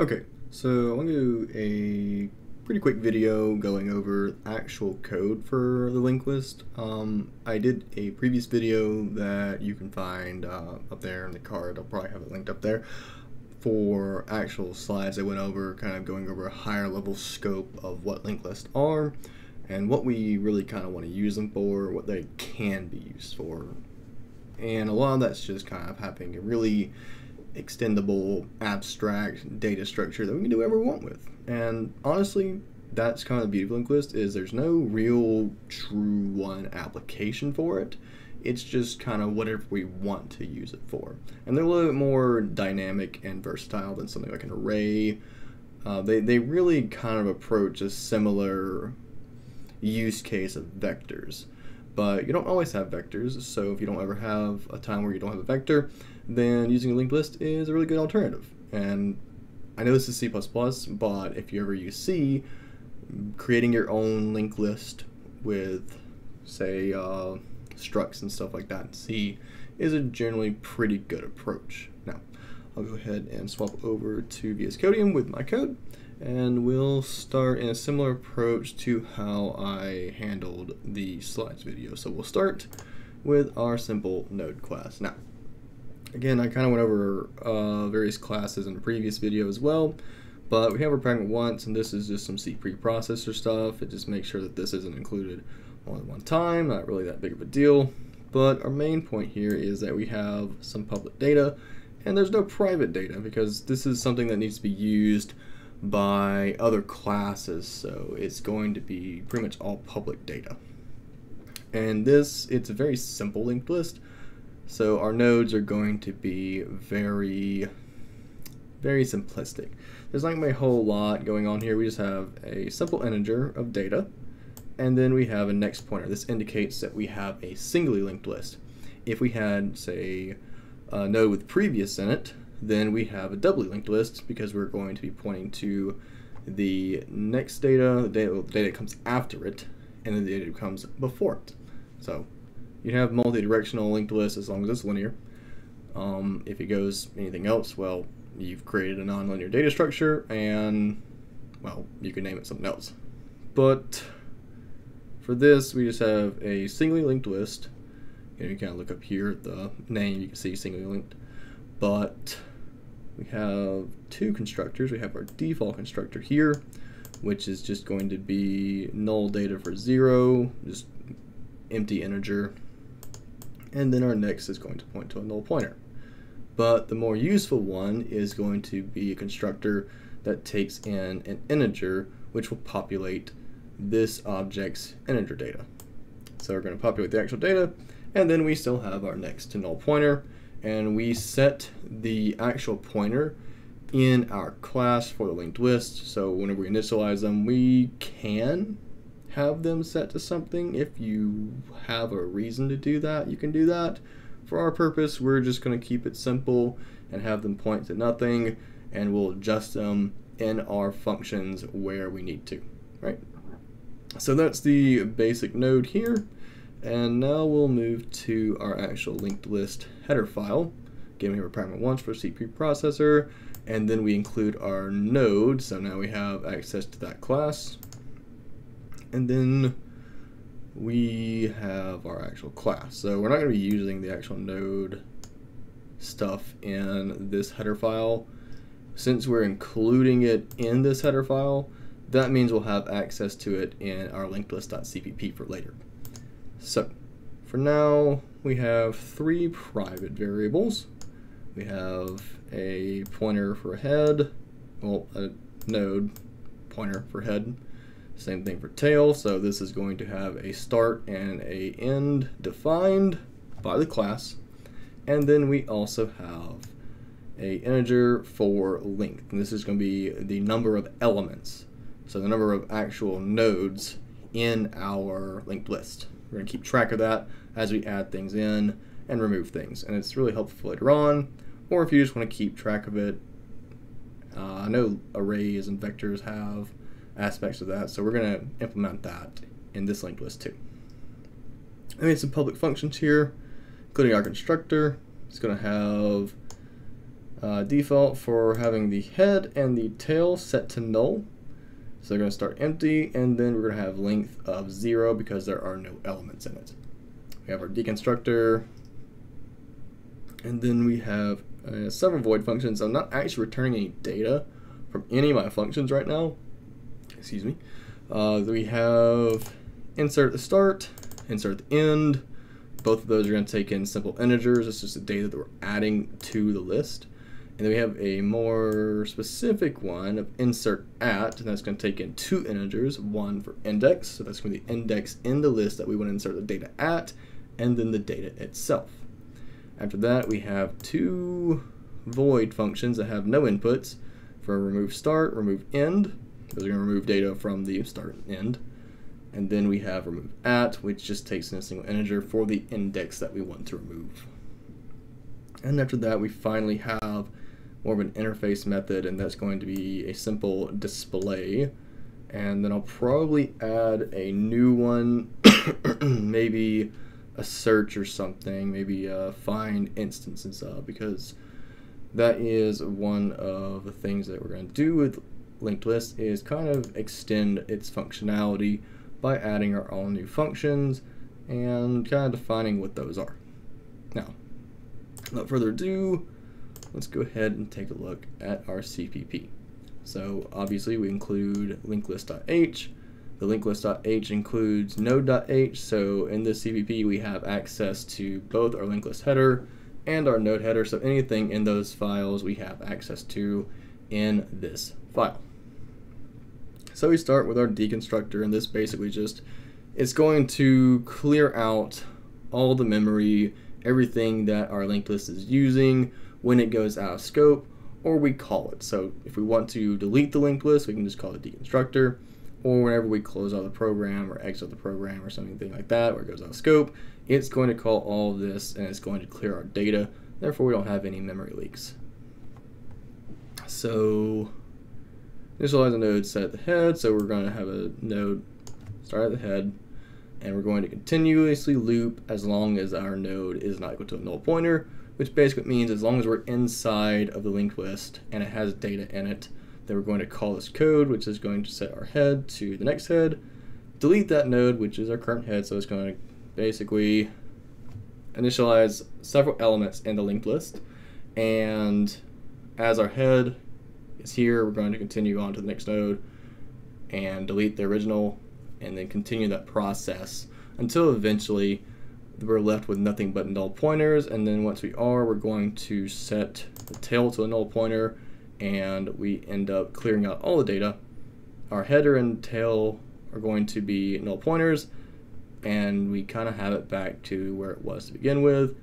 Okay, so I'm going to do a pretty quick video going over actual code for the linked list. Um, I did a previous video that you can find uh, up there in the card. I'll probably have it linked up there for actual slides I went over, kind of going over a higher level scope of what linked lists are and what we really kind of want to use them for, what they can be used for. And a lot of that's just kind of having a really extendable, abstract data structure that we can do whatever we want with. And honestly, that's kind of the beauty of is there's no real true one application for it. It's just kind of whatever we want to use it for. And they're a little bit more dynamic and versatile than something like an array. Uh, they, they really kind of approach a similar use case of vectors. But you don't always have vectors, so if you don't ever have a time where you don't have a vector, then using a linked list is a really good alternative. And I know this is C++, but if you ever use C, creating your own linked list with, say, uh, structs and stuff like that in C is a generally pretty good approach. Now, I'll go ahead and swap over to VS Codium with my code, and we'll start in a similar approach to how I handled the slides video. So we'll start with our simple node class. Now, Again, I kind of went over uh, various classes in the previous video as well, but we have our pragma once, and this is just some C preprocessor stuff. It just makes sure that this isn't included more than one time, not really that big of a deal. But our main point here is that we have some public data, and there's no private data because this is something that needs to be used by other classes, so it's going to be pretty much all public data. And this, it's a very simple linked list, so our nodes are going to be very, very simplistic. There's not a whole lot going on here. We just have a simple integer of data, and then we have a next pointer. This indicates that we have a singly linked list. If we had, say, a node with previous in it, then we have a doubly linked list because we're going to be pointing to the next data, the data, data comes after it, and then the data comes before it. So you have multi-directional linked list as long as it's linear. Um, if it goes anything else, well, you've created a nonlinear data structure and, well, you can name it something else. But for this, we just have a singly linked list. You, kind of look up here at the name, you can see singly linked. But we have two constructors. We have our default constructor here, which is just going to be null data for zero, just empty integer and then our next is going to point to a null pointer. But the more useful one is going to be a constructor that takes in an integer which will populate this object's integer data. So we're going to populate the actual data and then we still have our next to null pointer and we set the actual pointer in our class for the linked list. So whenever we initialize them, we can have them set to something. If you have a reason to do that, you can do that. For our purpose, we're just going to keep it simple and have them point to nothing, and we'll adjust them in our functions where we need to, right? So that's the basic node here. And now we'll move to our actual linked list header file. We have pragma once for C preprocessor, and then we include our node. So now we have access to that class. And then we have our actual class. So we're not going to be using the actual node stuff in this header file. Since we're including it in this header file, that means we'll have access to it in our linked linkedlist.cpp for later. So for now, we have three private variables. We have a pointer for head, well, a node pointer for head, same thing for tail, so this is going to have a start and a end defined by the class. And then we also have a integer for length. And this is going to be the number of elements. So the number of actual nodes in our linked list. We're going to keep track of that as we add things in and remove things. And it's really helpful later on, or if you just want to keep track of it. Uh, I know arrays and vectors have aspects of that. So we're going to implement that in this linked list too. I made some public functions here, including our constructor. It's going to have uh, default for having the head and the tail set to null. So they're going to start empty, and then we're going to have length of 0 because there are no elements in it. We have our deconstructor, and then we have uh, several void functions. I'm not actually returning any data from any of my functions right now. Excuse me. Uh, we have insert the start, insert the end. Both of those are going to take in simple integers. It's just the data that we're adding to the list. And then we have a more specific one of insert at, and that's going to take in two integers, one for index, so that's going to be the index in the list that we want to insert the data at, and then the data itself. After that, we have two void functions that have no inputs for remove start, remove end. Those are going to remove data from the start and end. And then we have remove at, which just takes in a single integer for the index that we want to remove. And after that, we finally have more of an interface method, and that's going to be a simple display. And then I'll probably add a new one, maybe a search or something, maybe uh, find instances of, because that is one of the things that we're going to do with linked list is kind of extend its functionality by adding our own new functions and kind of defining what those are. Now, without further ado, let's go ahead and take a look at our CPP. So obviously we include linklist.h. The linklist.h includes node.h, so in this CPP we have access to both our linklist header and our node header, so anything in those files we have access to in this file. So we start with our deconstructor, and this basically just, it's going to clear out all the memory, everything that our linked list is using when it goes out of scope, or we call it. So if we want to delete the linked list, we can just call it deconstructor, or whenever we close out the program or exit the program or something like that, where it goes out of scope, it's going to call all of this and it's going to clear our data. Therefore, we don't have any memory leaks. So initialize a node set at the head, so we're going to have a node start at the head, and we're going to continuously loop as long as our node is not equal to a null pointer, which basically means as long as we're inside of the linked list and it has data in it, then we're going to call this code, which is going to set our head to the next head, delete that node, which is our current head, so it's going to basically initialize several elements in the linked list, and as our head is here. We're going to continue on to the next node and delete the original and then continue that process until eventually we're left with nothing but null pointers and then once we are we're going to set the tail to a null pointer and we end up clearing out all the data. Our header and tail are going to be null pointers and we kind of have it back to where it was to begin with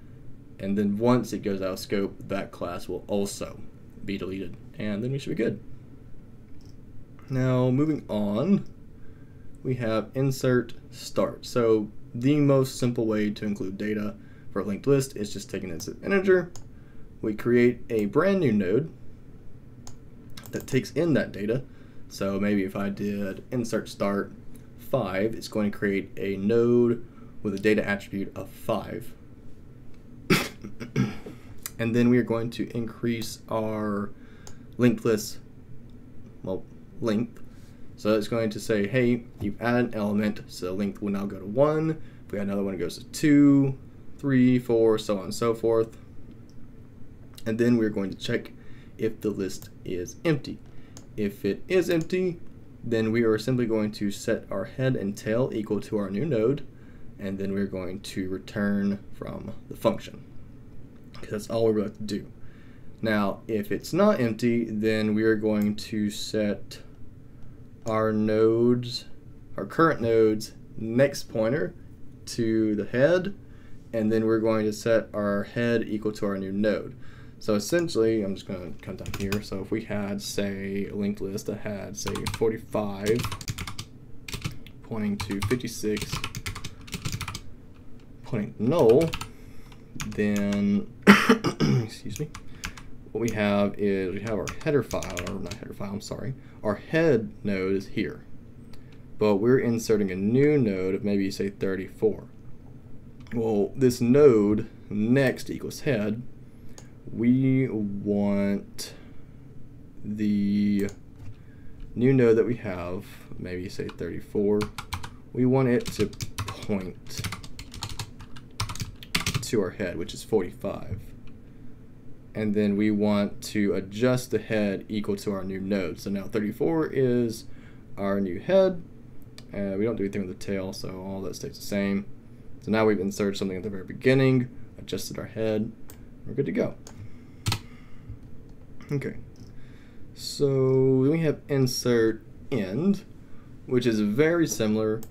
and then once it goes out of scope that class will also be deleted and then we should be good. Now moving on, we have insert start. So the most simple way to include data for a linked list is just taking this integer. We create a brand new node that takes in that data. So maybe if I did insert start 5, it's going to create a node with a data attribute of 5. and then we are going to increase our linked list, well, length. So it's going to say, hey, you've added an element, so length will now go to 1. If we add another one, it goes to two, three, four, so on and so forth. And then we're going to check if the list is empty. If it is empty, then we are simply going to set our head and tail equal to our new node, and then we're going to return from the function. Because that's all we're about to do. Now, if it's not empty, then we are going to set our nodes, our current nodes next pointer to the head, and then we're going to set our head equal to our new node. So essentially, I'm just going to come down here. So if we had, say, a linked list that had, say, 45 pointing to 56 pointing null, then, excuse me, what we have is we have our header file, or not header file, I'm sorry. Our head node is here. But we're inserting a new node of maybe say 34. Well, this node next equals head we want the new node that we have, maybe say 34, we want it to point to our head, which is 45. And then we want to adjust the head equal to our new node. So now 34 is our new head. Uh, we don't do anything with the tail, so all that stays the same. So now we've inserted something at the very beginning, adjusted our head, we're good to go. Okay, so then we have insert end, which is very similar.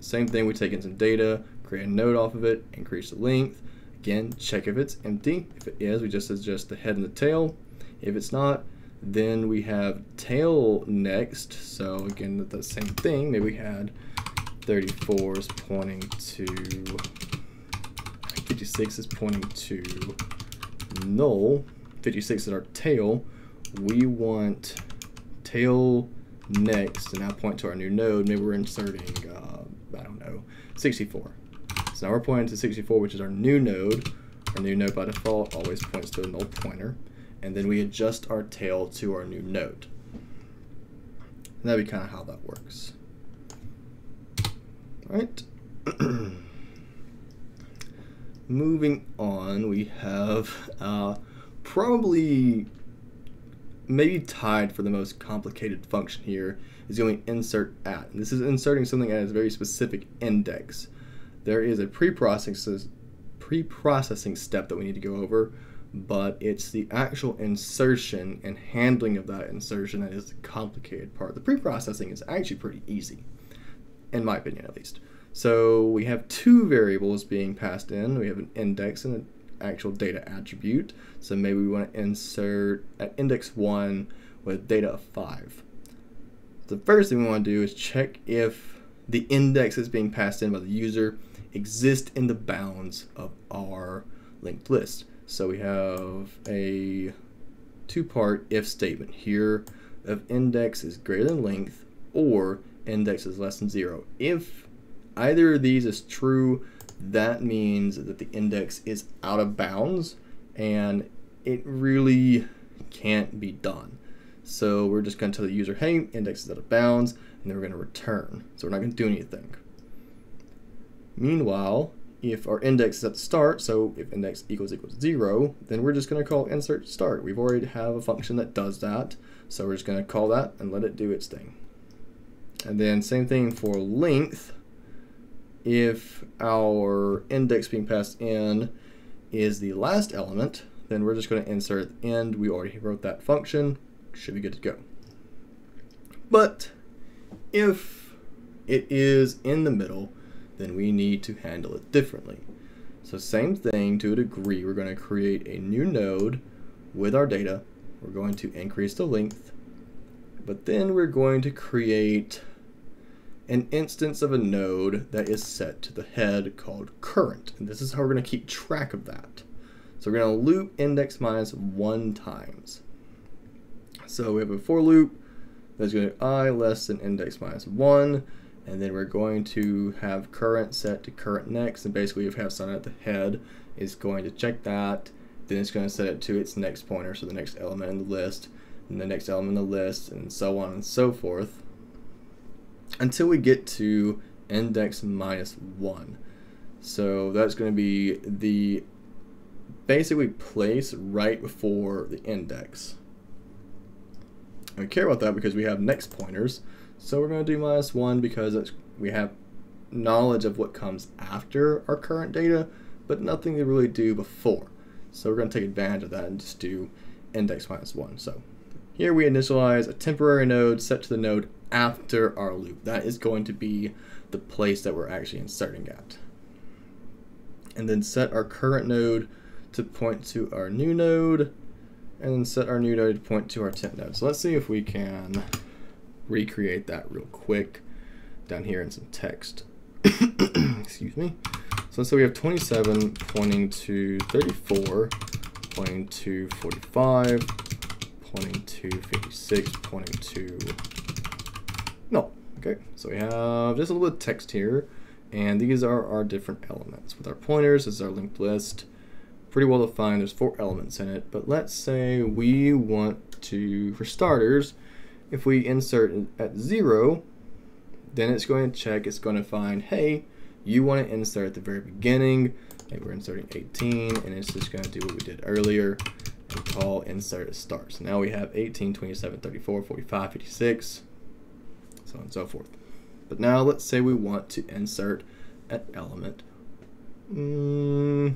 Same thing, we take in some data, create a node off of it, increase the length. Again, check if it's empty. If it is, we just adjust the head and the tail. If it's not, then we have tail next. So again, the same thing. Maybe we had 34 is pointing to 56 is pointing to null. 56 is our tail. We want tail next and now point to our new node. Maybe we're inserting, uh, I don't know, 64. So now we're pointing to 64, which is our new node. Our new node by default always points to a null pointer and then we adjust our tail to our new node. And that'd be kind of how that works. All right. Moving on, we have uh, probably maybe tied for the most complicated function here is going insert at. And this is inserting something at a very specific index. There is a pre-processing pre-processing step that we need to go over but it's the actual insertion and handling of that insertion that is the complicated part. The pre-processing is actually pretty easy, in my opinion at least. So we have two variables being passed in. We have an index and an actual data attribute. So maybe we want to insert at index 1 with data of 5. The first thing we want to do is check if the index is being passed in by the user exists in the bounds of our linked list. So we have a two-part if statement here of index is greater than length or index is less than zero. If either of these is true, that means that the index is out of bounds and it really can't be done. So we're just going to tell the user, hey, index is out of bounds, and then we're going to return. So we're not going to do anything. Meanwhile, if our index is at the start, so if index equals equals zero, then we're just going to call insert start. We've already have a function that does that, so we're just going to call that and let it do its thing. And then same thing for length. If our index being passed in is the last element, then we're just going to insert end. We already wrote that function, should be good to go. But if it is in the middle, then we need to handle it differently. So same thing to a degree, we're going to create a new node with our data. We're going to increase the length, but then we're going to create an instance of a node that is set to the head called current. And this is how we're going to keep track of that. So we're going to loop index minus one times. So we have a for loop that's going to i less than index minus one and then we're going to have current set to current next. And basically if we have something at the head is going to check that. Then it's going to set it to its next pointer so the next element in the list and the next element in the list and so on and so forth until we get to index minus one. So that's going to be the basically place right before the index. And we care about that because we have next pointers so we're going to do minus 1 because we have knowledge of what comes after our current data, but nothing to really do before. So we're going to take advantage of that and just do index minus 1. So here we initialize a temporary node set to the node after our loop. That is going to be the place that we're actually inserting at. And then set our current node to point to our new node, and then set our new node to point to our temp node. So let's see if we can recreate that real quick down here in some text. Excuse me. So let's say we have 27 pointing to 34, pointing to 45, pointing to 56, pointing to no. Okay, so we have just a little bit of text here, and these are our different elements. With our pointers, this is our linked list. pretty well defined. There's four elements in it, but let's say we want to, for starters, if we insert at zero, then it's going to check, it's going to find, hey, you want to insert at the very beginning. We're inserting 18, and it's just going to do what we did earlier and call insert at start. So now we have 18, 27, 34, 45, 56, so on and so forth. But now let's say we want to insert an element mm,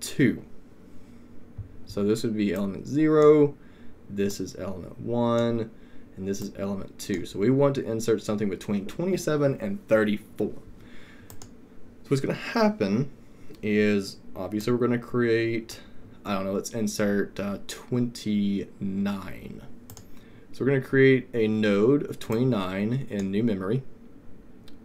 2. So this would be element 0, this is element 1, and this is element 2. So we want to insert something between 27 and 34. So what's going to happen is obviously we're going to create, I don't know, let's insert uh, 29. So we're going to create a node of 29 in new memory.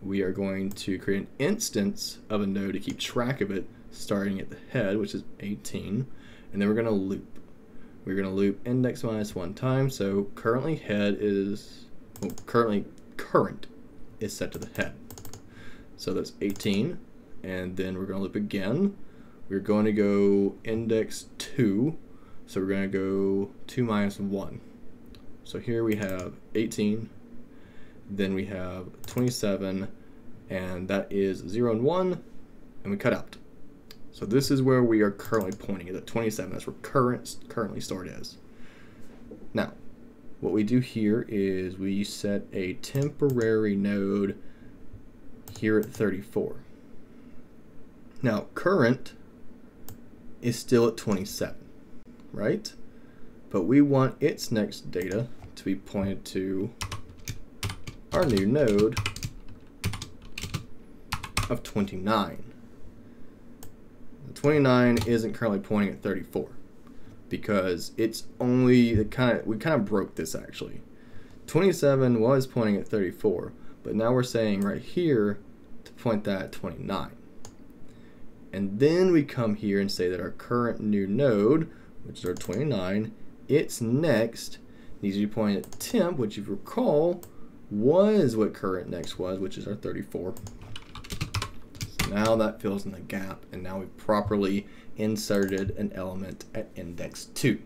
We are going to create an instance of a node to keep track of it starting at the head, which is 18. And then we're going to loop. We're going to loop index minus one time. So currently head is, well, currently current is set to the head. So that's 18. And then we're going to loop again. We're going to go index 2. So we're going to go 2 minus 1. So here we have 18, then we have 27, and that is 0 and 1, and we cut out. So this is where we are currently pointing at 27. That's where current currently stored is. Now, what we do here is we set a temporary node here at 34. Now, current is still at 27, right? But we want its next data to be pointed to our new node of 29. The 29 isn't currently pointing at 34 because it's only the kind of we kind of broke this actually. 27 was pointing at 34, but now we're saying right here to point that at 29. And then we come here and say that our current new node, which is our 29, its next needs to be pointed at temp, which if you recall, was what current next was, which is our 34. Now that fills in the gap, and now we've properly inserted an element at index 2.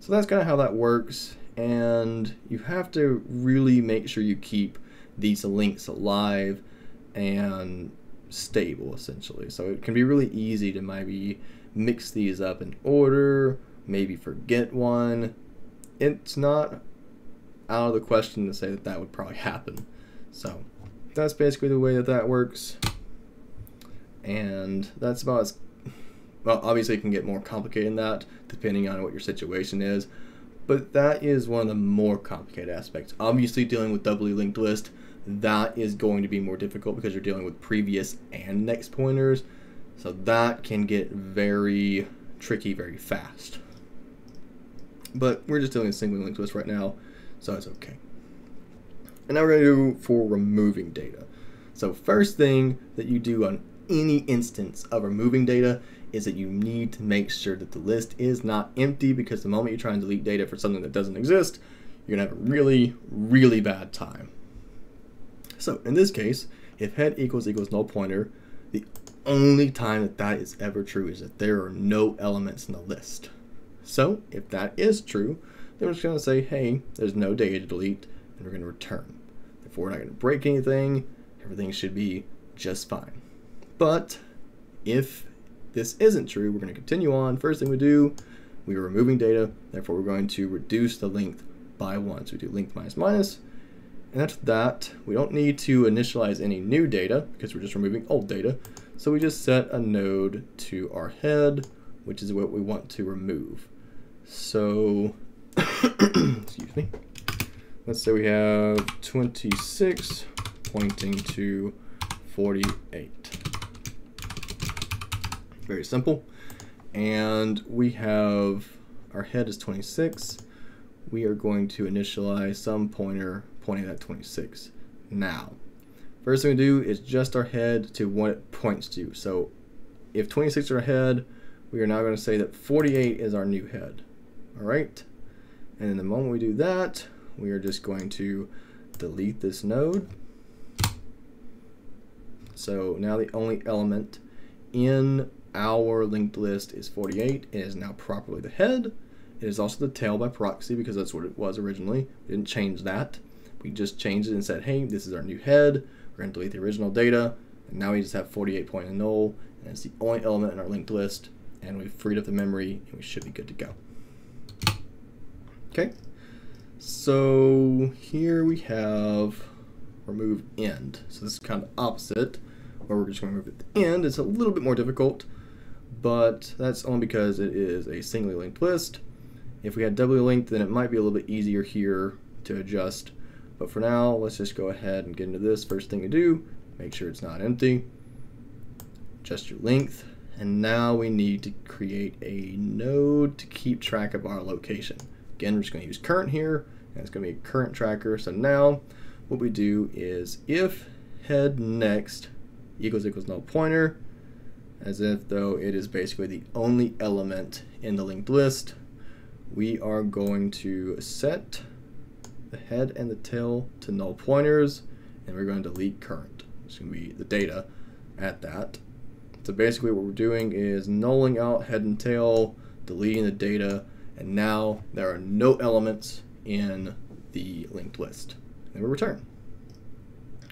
So that's kind of how that works, and you have to really make sure you keep these links alive and stable, essentially. So it can be really easy to maybe mix these up in order, maybe forget one, it's not out of the question to say that that would probably happen. So that's basically the way that that works. And that's about as well, obviously it can get more complicated than that depending on what your situation is. But that is one of the more complicated aspects. Obviously dealing with doubly linked list, that is going to be more difficult because you're dealing with previous and next pointers. So that can get very tricky very fast. But we're just dealing with single linked list right now, so it's okay. And now we're going to do for removing data. So first thing that you do on any instance of removing data is that you need to make sure that the list is not empty because the moment you try and delete data for something that doesn't exist, you're to have a really, really bad time. So in this case, if head equals equals null pointer, the only time that that is ever true is that there are no elements in the list. So if that is true, then we're just to say, hey, there's no data to delete, and we're to return. Therefore, we're not to break anything. Everything should be just fine. But if this isn't true, we're going to continue on. First thing we do, we are removing data. Therefore, we're going to reduce the length by one. So we do length minus minus. And after that, we don't need to initialize any new data because we're just removing old data. So we just set a node to our head, which is what we want to remove. So, excuse me. Let's say we have 26 pointing to 48. Very simple. And we have, our head is 26. We are going to initialize some pointer pointing at 26. Now, first thing we do is just our head to what it points to. So if 26 is our head, we are now going to say that 48 is our new head. All right. And in the moment we do that, we are just going to delete this node. So now the only element in our linked list is 48. It is now properly the head. It is also the tail by proxy because that's what it was originally. We didn't change that. We just changed it and said, hey, this is our new head. We're going to delete the original data. And now we just have 48 point and null. And it's the only element in our linked list. And we've freed up the memory and we should be good to go. Okay. So here we have remove end. So this is kind of opposite, where we're just going to remove at the end. It's a little bit more difficult, but that's only because it is a singly linked list. If we had doubly linked, then it might be a little bit easier here to adjust. But for now, let's just go ahead and get into this. First thing to do, make sure it's not empty. Adjust your length. And now we need to create a node to keep track of our location. Again, we're just going to use current here, and it's going to be a current tracker. So now what we do is if head next equals equals null pointer, as if though it is basically the only element in the linked list, we are going to set the head and the tail to null pointers, and we're going to delete current. It's going to be the data at that. So basically what we're doing is nulling out head and tail, deleting the data, and now there are no elements in the linked list. And we return.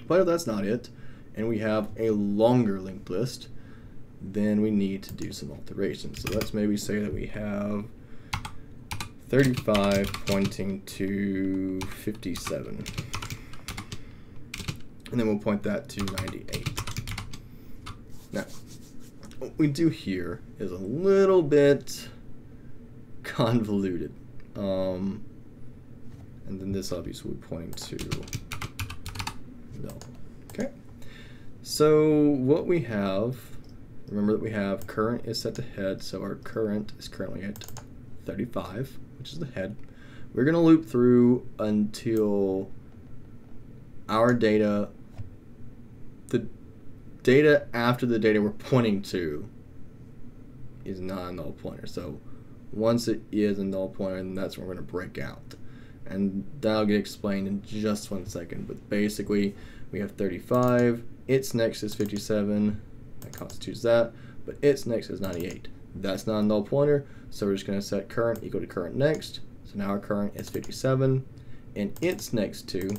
But if that's not it, and we have a longer linked list, then we need to do some alterations. So let's maybe say that we have 35 pointing to 57. And then we'll point that to 98. Now, what we do here is a little bit convoluted. Um, and then this obviously will point to no. Okay. So what we have, remember that we have current is set to head, so our current is currently at 35, which is the head. We're going to loop through until our data, the data after the data we're pointing to is not a null pointer. So once it is a null pointer, then that's when we're going to break out and that'll get explained in just one second. But basically, we have 35, its next is 57, that constitutes that, but its next is 98. That's not a null pointer, so we're just going to set current equal to current next. So now our current is 57, and its next to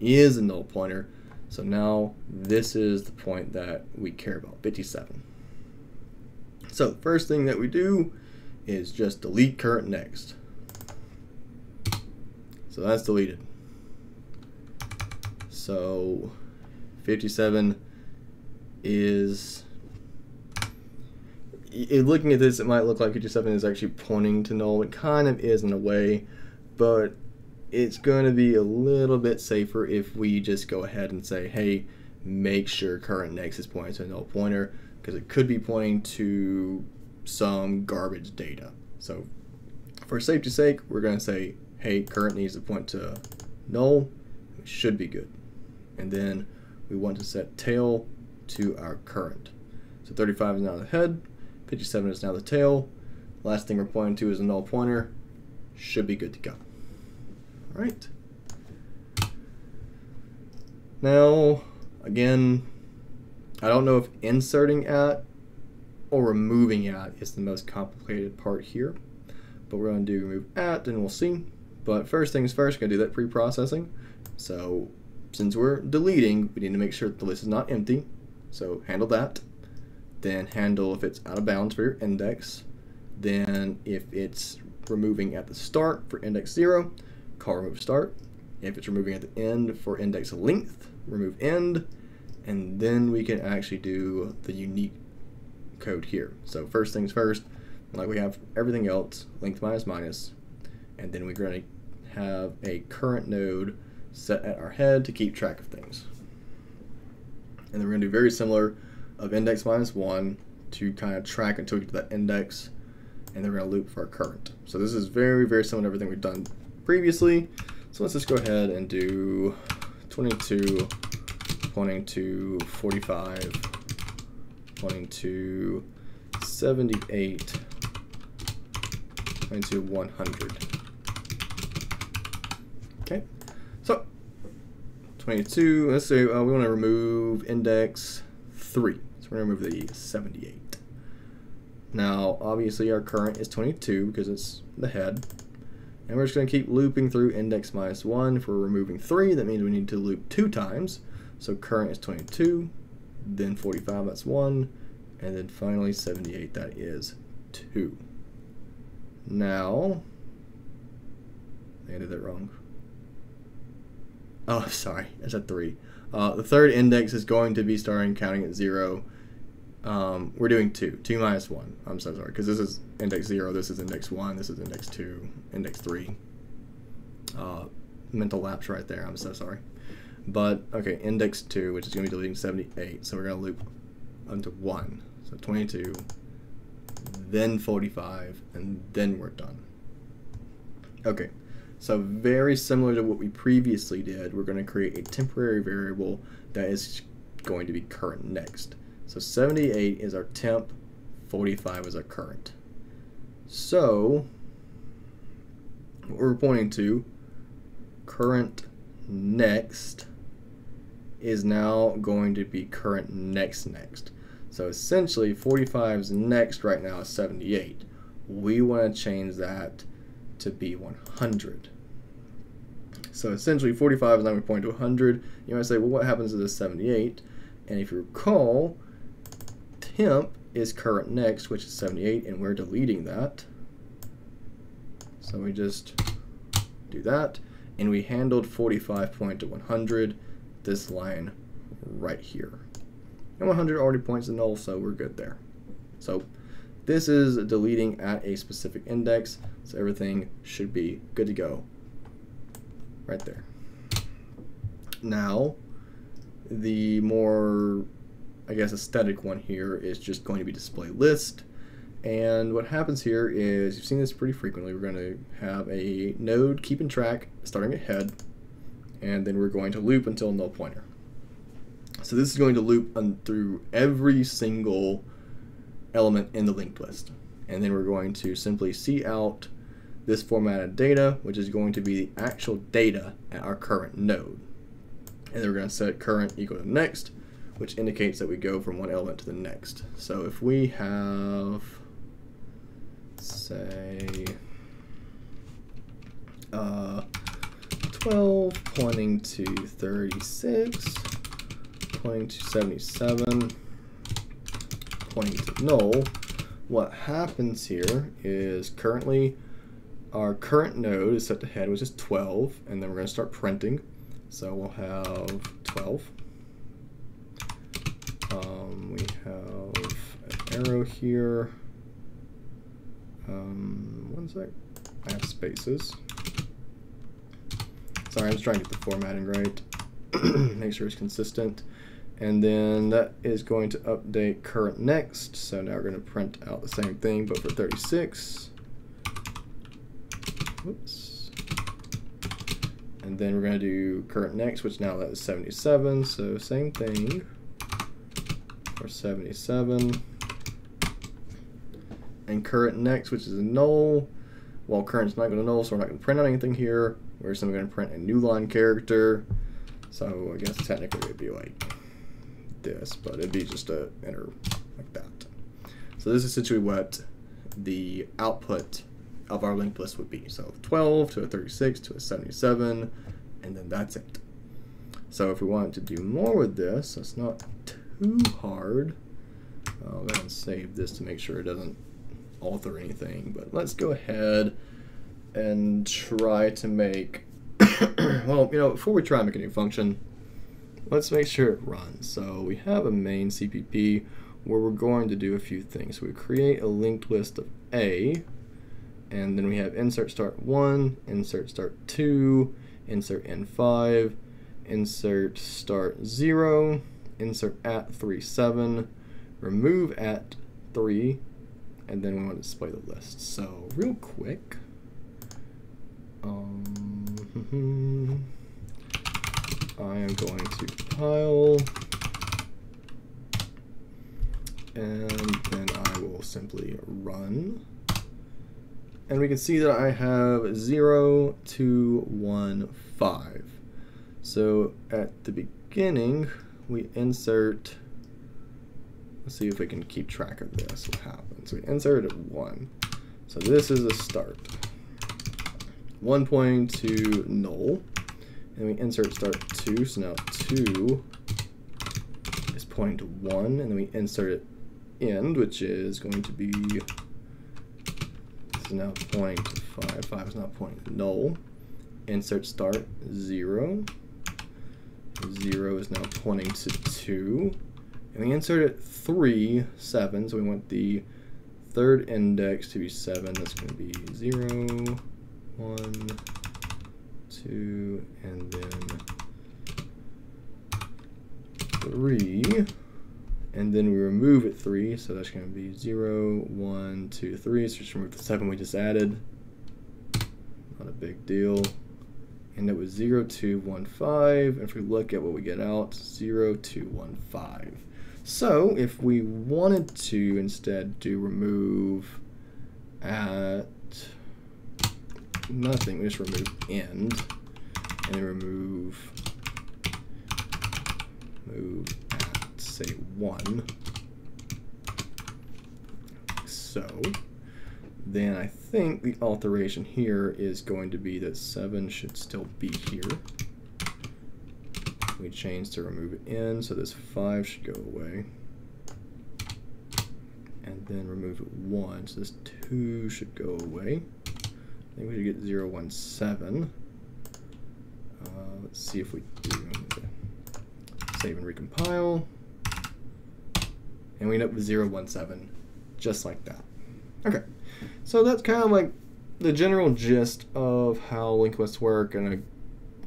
is a null pointer, so now this is the point that we care about, 57. So first thing that we do is just delete current next. So that's deleted. So 57 is looking at this, it might look like 57 is actually pointing to null. It kind of is in a way, but it's going to be a little bit safer if we just go ahead and say, hey, make sure current next is pointing to a null pointer, because it could be pointing to some garbage data. So for safety's sake, we're going to say hey, current needs to point to null, It should be good. And then we want to set tail to our current. So 35 is now the head, 57 is now the tail. Last thing we're pointing to is a null pointer. Should be good to go. All right. Now, again, I don't know if inserting at or removing at is the most complicated part here, but we're going to do remove at and we'll see. But first things first, going to do that pre-processing. So since we're deleting, we need to make sure the list is not empty. So handle that. Then handle if it's out of bounds for your index. Then if it's removing at the start for index 0, call remove start. If it's removing at the end for index length, remove end. And then we can actually do the unique code here. So first things first, like we have everything else, length minus minus, and then we're going to have a current node set at our head to keep track of things. And then we're going to do very similar of index minus 1 to kind of track until we get to that index, and then we're going to loop for our current. So this is very, very similar to everything we've done previously. So let's just go ahead and do 22 pointing to 45, pointing to 78, pointing to 100. Okay, so 22, let's say uh, we want to remove index 3. So we're going to remove the 78. Now, obviously our current is 22 because it's the head. And we're just going to keep looping through index minus 1. If we're removing 3, that means we need to loop 2 times. So current is 22, then 45, that's 1, and then finally 78, that is 2. Now, I did that wrong. Oh, sorry, that's a 3. Uh, the third index is going to be starting counting at 0. Um, we're doing 2. 2 minus 1. I'm so sorry, because this is index 0, this is index 1, this is index 2, index 3. Uh, mental lapse right there, I'm so sorry. But, okay, index 2, which is going to be deleting 78, so we're going to loop onto 1. So 22, then 45, and then we're done. Okay, so very similar to what we previously did, we're going to create a temporary variable that is going to be current next. So 78 is our temp, 45 is our current. So, what we're pointing to, current next is now going to be current next next. So essentially 45's next right now is 78. We want to change that to be 100. So essentially 45 is now pointing to 100. You might say, well, what happens to this 78? And if you recall, temp is current next, which is 78, and we're deleting that. So we just do that, and we handled 45 point to 100 this line right here. And 100 already points to null, so we're good there. So this is deleting at a specific index, so everything should be good to go right there. Now, the more, I guess, aesthetic one here is just going to be display list. And what happens here is, you've seen this pretty frequently, we're going to have a node keeping track starting at head, and then we're going to loop until null pointer. So this is going to loop through every single element in the linked list. And then we're going to simply cout this formatted data, which is going to be the actual data at our current node. And then we're going to set current equal to next, which indicates that we go from one element to the next. So if we have, say, uh, 12 pointing to 36, pointing to 77, pointing to null, what happens here is currently our current node is set to head, which is 12, and then we're going to start printing. So we'll have 12. Um, we have an arrow here. Um, one sec. I have spaces. Sorry, I'm just trying to get the formatting right. Make sure it's consistent. And then that is going to update current next. So now we're going to print out the same thing, but for 36. Whoops. And then we're going to do current next, which now that is 77. So same thing for 77. And current next, which is a null. Well, current's not going to null, so we're not going to print out anything here. We're simply going to print a new line character. So I guess technically it'd be like this, but it'd be just a enter like that. So this is what the output of our linked list would be. So 12 to a 36 to a 77, and then that's it. So if we wanted to do more with this, it's not too hard. I'll go and save this to make sure it doesn't alter anything. But let's go ahead and try to make, well, you know, before we try and make a new function, let's make sure it runs. So we have a main CPP where we're going to do a few things. So We create a linked list of A, and then we have insert start 1, insert start 2, insert n5, insert start 0, insert at 3, 7, remove at 3, and then we want to display the list. So real quick, um, I am going to pile, and then I will simply run and we can see that I have 0, 2, 1, 5. So at the beginning, we insert let's see if we can keep track of this. What happens? We insert at one. So this is a start. One pointing to null. And we insert start two. So now two is pointing to one. And then we insert it end, which is going to be is now pointing to five. Five is now pointing to null. Insert start zero. Zero is now pointing to two. And we insert inserted 3, 7, so we want the third index to be 7. That's going to be 0, 1, 2, and then 3. And then we remove it 3, so that's going to be 0, 1, 2, 3. So just remove the 7 we just added. Not a big deal. And it was 0, 2, 1, 5. And if we look at what we get out, 0, 2, 1, 5. So if we wanted to instead do remove at nothing, we just remove end and remove move at say one. So then I think the alteration here is going to be that seven should still be here we change to remove it in, so this 5 should go away. And then remove it 1, so this 2 should go away. I think we should get 0, 1, 7. Uh, let's see if we do. Save and recompile. And we end up with 0, 1, 7, just like that. Okay, so that's kind of like the general gist of how linked lists work, and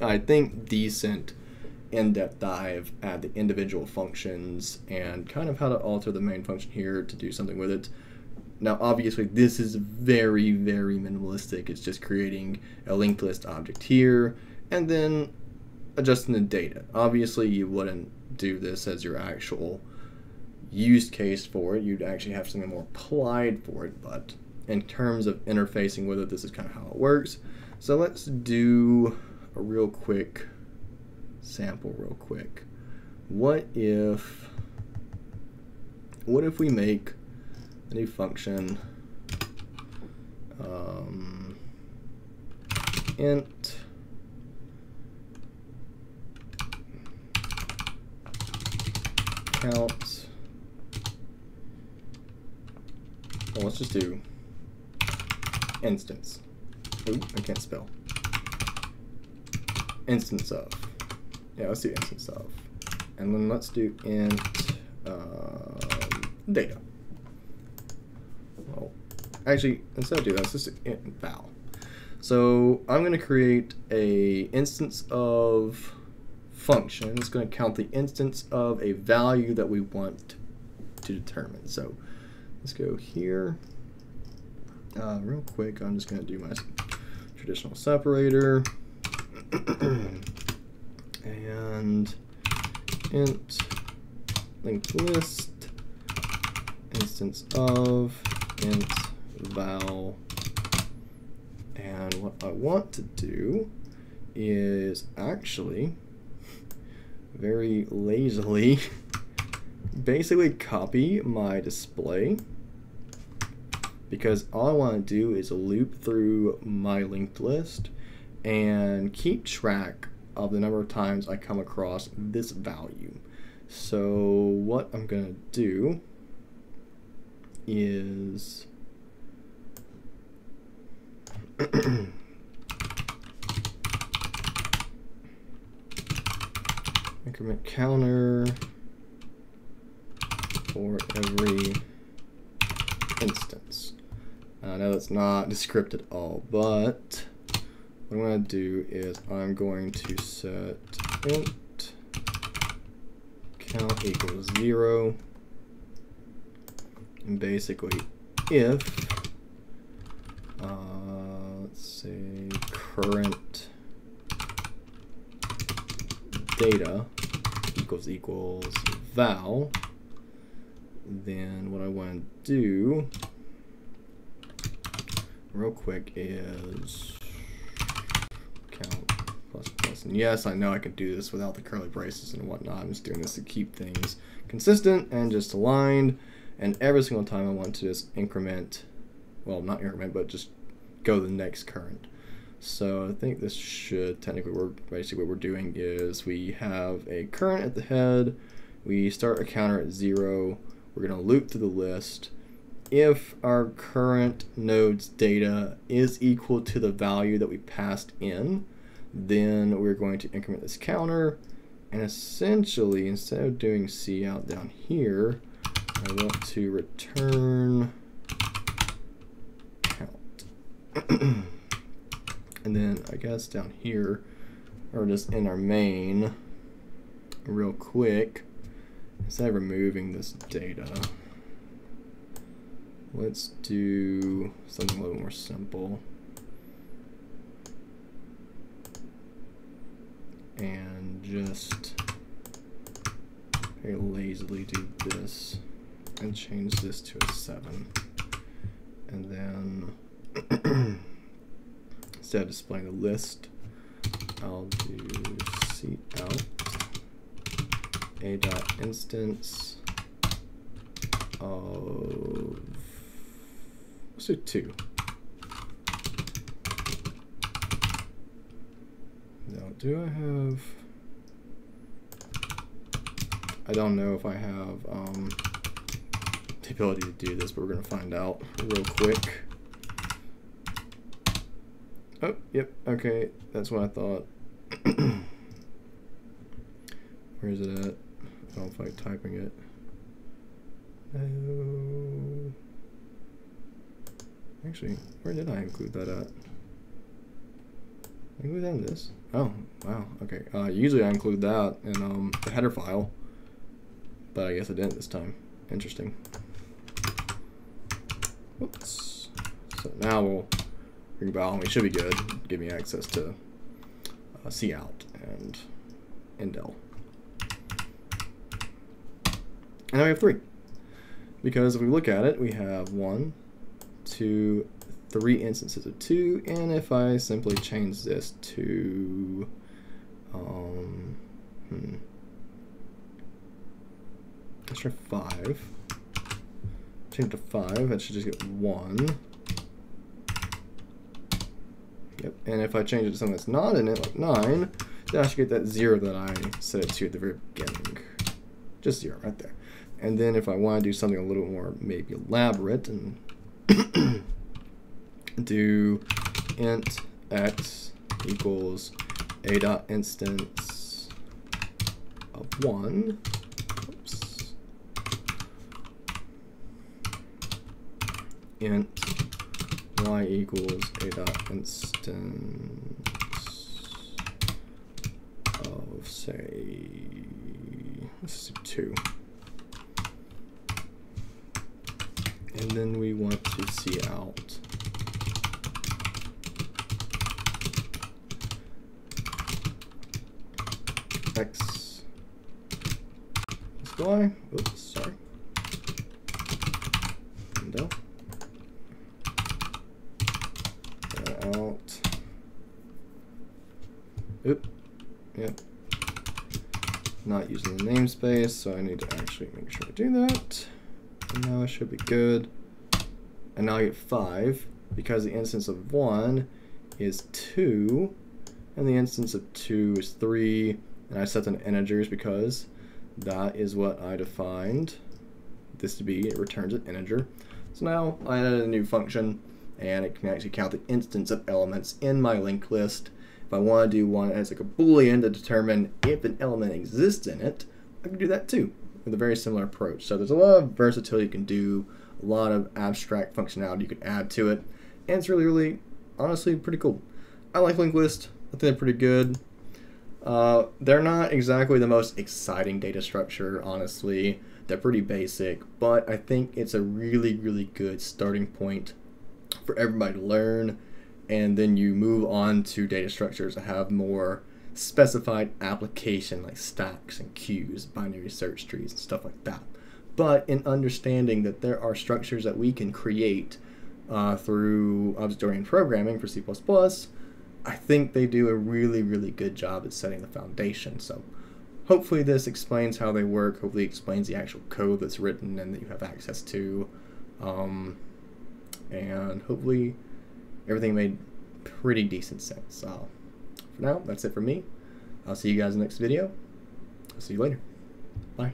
a, I think decent in-depth dive at the individual functions and kind of how to alter the main function here to do something with it. Now, obviously, this is very, very minimalistic. It's just creating a linked list object here and then adjusting the data. Obviously, you wouldn't do this as your actual use case for it. You'd actually have something more applied for it, but in terms of interfacing with it, this is kind of how it works. So let's do a real quick sample real quick. What if what if we make a new function um, int count well let's just do instance Ooh, I can't spell instance of yeah, let's do instance of. And then let's do int um, data. Well, actually, instead of do that, let's just do int val. So I'm going to create a instance of function. It's going to count the instance of a value that we want to determine. So let's go here. Uh, real quick, I'm just going to do my traditional separator. and int linked list instance of int val and what I want to do is actually very lazily basically copy my display because all I want to do is loop through my linked list and keep track of the number of times I come across this value. So what I'm going to do is increment counter for every instance. I know it's not descript at all, but what I'm going to do is I'm going to set int count equals zero. And basically, if, uh, let's say current data equals equals val, then what I want to do real quick is count plus plus And yes, I know I can do this without the curly braces and whatnot. I'm just doing this to keep things consistent and just aligned. And every single time I want to just increment, well, not increment, but just go the next current. So I think this should technically work. Basically, what we're doing is we have a current at the head. We start a counter at zero. We're going to loop through the list. If our current node's data is equal to the value that we passed in, then we're going to increment this counter. And essentially, instead of doing cout down here, I want to return count. and then I guess down here, or just in our main, real quick, instead of removing this data, let's do something a little more simple. And just very lazily do this and change this to a 7. And then instead of displaying a list, I'll do c out a dot instance of let's do two. Now, do I have? I don't know if I have um, the ability to do this, but we're gonna find out real quick. Oh, yep, okay, that's what I thought. Where is it at? Don't like typing it. No. Actually, where did I include that at? I include that in this? Oh, wow, okay. Uh, usually I include that in um, the header file, but I guess I didn't this time. Interesting. Whoops. So now we'll ring bell and we should be good. Give me access to uh, cout and endl. And now we have three. Because if we look at it, we have one, two, three instances of two, and if I simply change this to, um, hmm, let's try five. Change it to five, that should just get one. Yep, and if I change it to something that's not in it, like nine, then I should get that zero that I set it to at the very beginning. Just zero right there. And then if I want to do something a little more maybe elaborate and do int x equals a dot instance of one. Oops. Int y equals a dot instance of say let's two. And then we want to see cout x y. Oops, sorry. Window. Out. Oop. Yep. Not using the namespace, so I need to actually make sure I do that. Now I should be good. And now I get 5 because the instance of 1 is 2 and the instance of 2 is 3 and I set them integers because that is what I defined this to be. It returns an integer. So now I added a new function and it can actually count the instance of elements in my linked list. If I want to do one as like a boolean to determine if an element exists in it, I can do that too with a very similar approach. So there's a lot of versatility you can do, a lot of abstract functionality you can add to it, and it's really, really, honestly, pretty cool. I like linked list. I think they're pretty good. Uh, they're not exactly the most exciting data structure, honestly. They're pretty basic, but I think it's a really, really good starting point for everybody to learn. And then you move on to data structures that have more specified application like stacks and queues, binary search trees, and stuff like that. But in understanding that there are structures that we can create uh, through object-oriented programming for C++, I think they do a really, really good job at setting the foundation. So hopefully this explains how they work. Hopefully explains the actual code that's written and that you have access to. Um, and hopefully everything made pretty decent sense. Uh, for now, that's it for me. I'll see you guys in the next video. I'll see you later. Bye.